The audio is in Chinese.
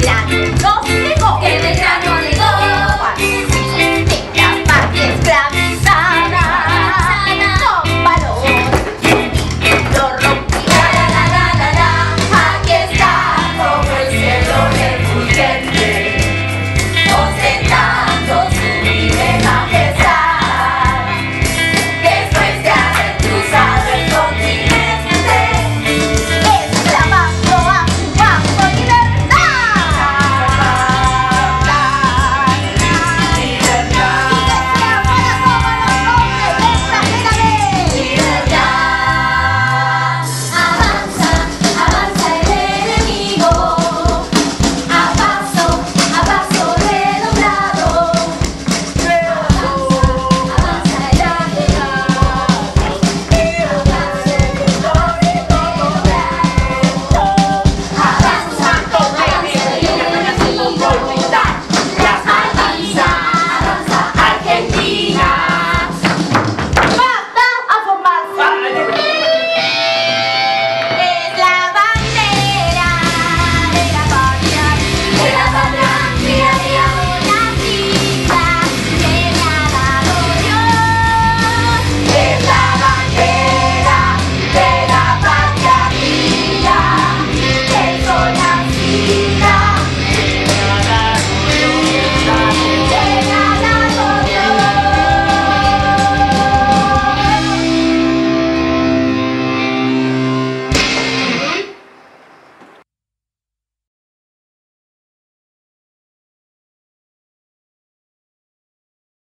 加点肉